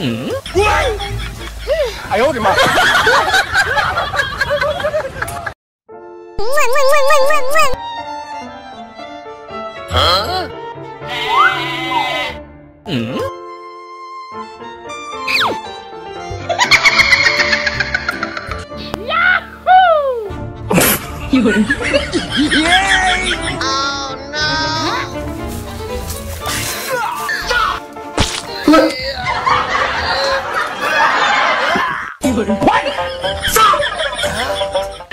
음. 哎呦我的妈！嗯？哎呦我的妈！嗯？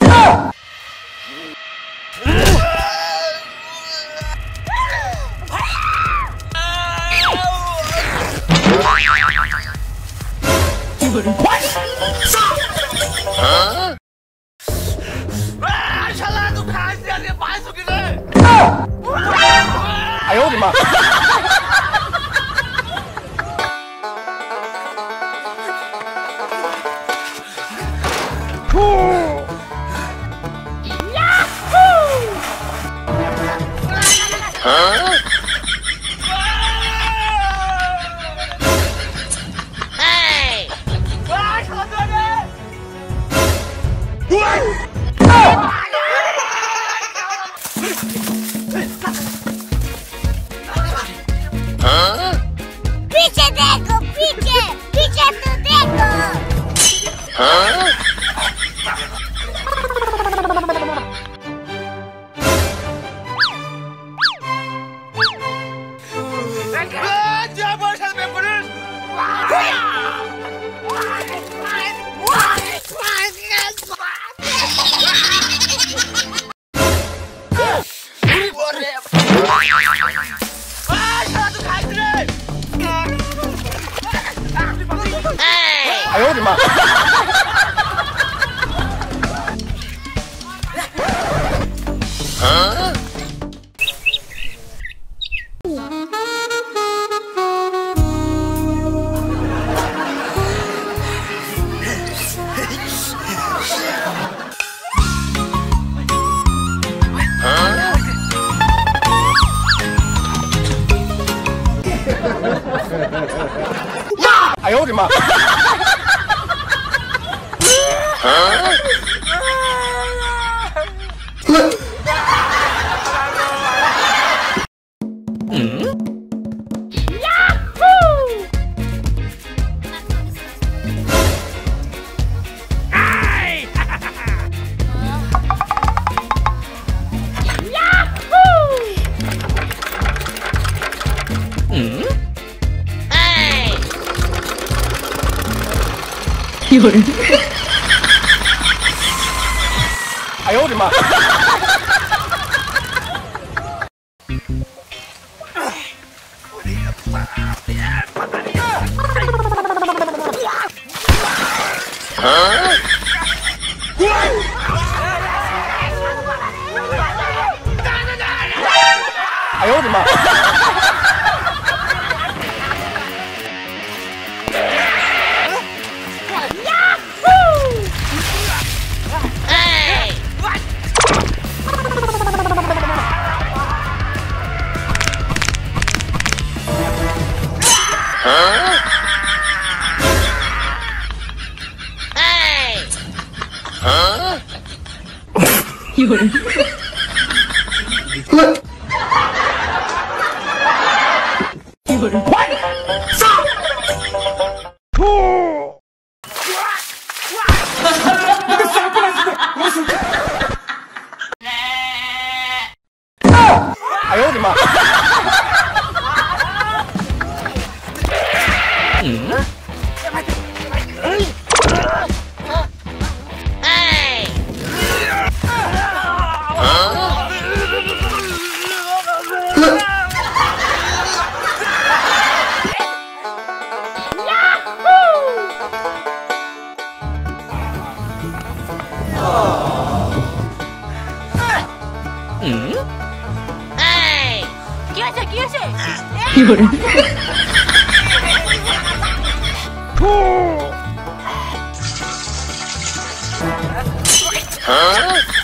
有人。有人。有人。哎呦我的妈 Yahoo! Huh? 哎有人。哎呦我的妈！哎呦我的妈！有人。你过来。啊！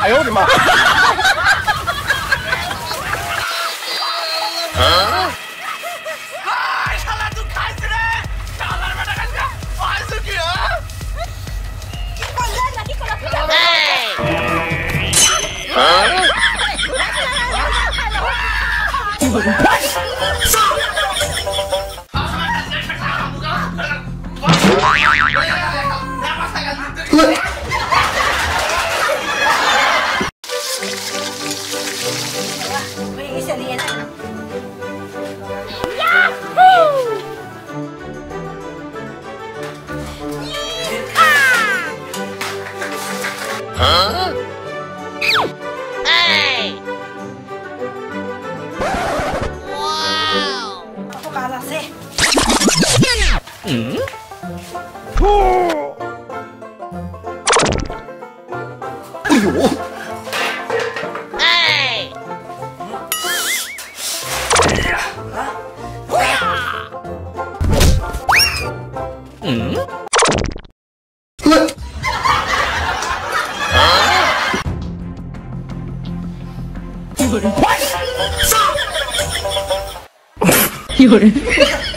哎呦我的妈！啊！哎，他，我一个。哦！五哎。哎呀嗯。啊？一人。杀一人。